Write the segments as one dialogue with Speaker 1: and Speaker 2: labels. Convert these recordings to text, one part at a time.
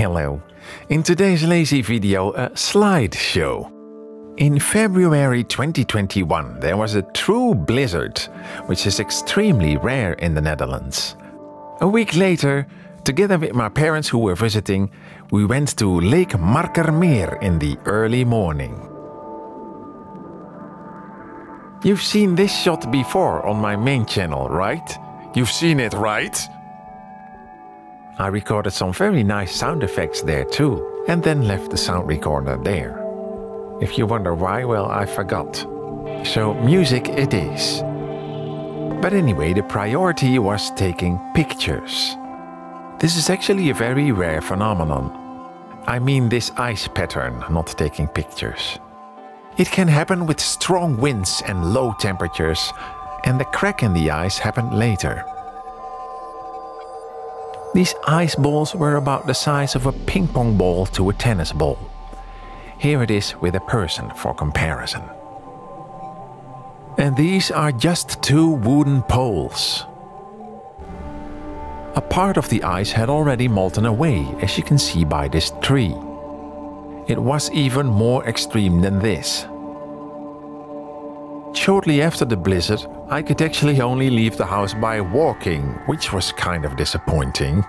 Speaker 1: Hello. In today's lazy video, a slideshow. In February 2021, there was a true blizzard, which is extremely rare in the Netherlands. A week later, together with my parents who were visiting, we went to Lake Markermeer in the early morning. You've seen this shot before on my main channel, right? You've seen it, right? I recorded some very nice sound effects there too, and then left the sound recorder there. If you wonder why, well, I forgot. So, music it is. But anyway, the priority was taking pictures. This is actually a very rare phenomenon. I mean this ice pattern, not taking pictures. It can happen with strong winds and low temperatures, and the crack in the ice happened later. These ice balls were about the size of a ping pong ball to a tennis ball. Here it is with a person for comparison. And these are just two wooden poles. A part of the ice had already molten away, as you can see by this tree. It was even more extreme than this. Shortly after the blizzard, I could actually only leave the house by walking, which was kind of disappointing.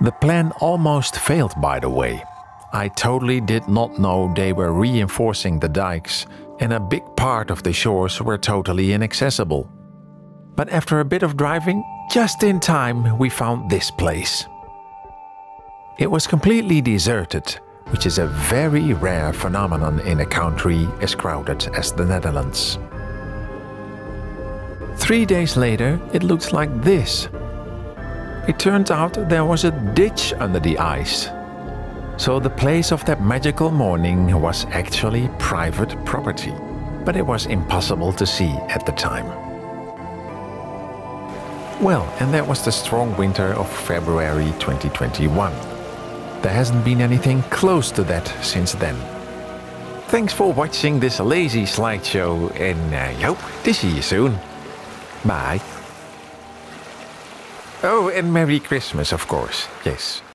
Speaker 1: The plan almost failed, by the way. I totally did not know they were reinforcing the dikes, and a big part of the shores were totally inaccessible. But after a bit of driving, just in time, we found this place. It was completely deserted, which is a very rare phenomenon in a country as crowded as the Netherlands. Three days later, it looked like this. It turned out there was a ditch under the ice. So the place of that magical morning was actually private property, but it was impossible to see at the time. Well, and that was the strong winter of February 2021. There hasn't been anything close to that since then. Thanks for watching this lazy slideshow and uh, I hope to see you soon. Bye. Oh, and Merry Christmas, of course. Yes.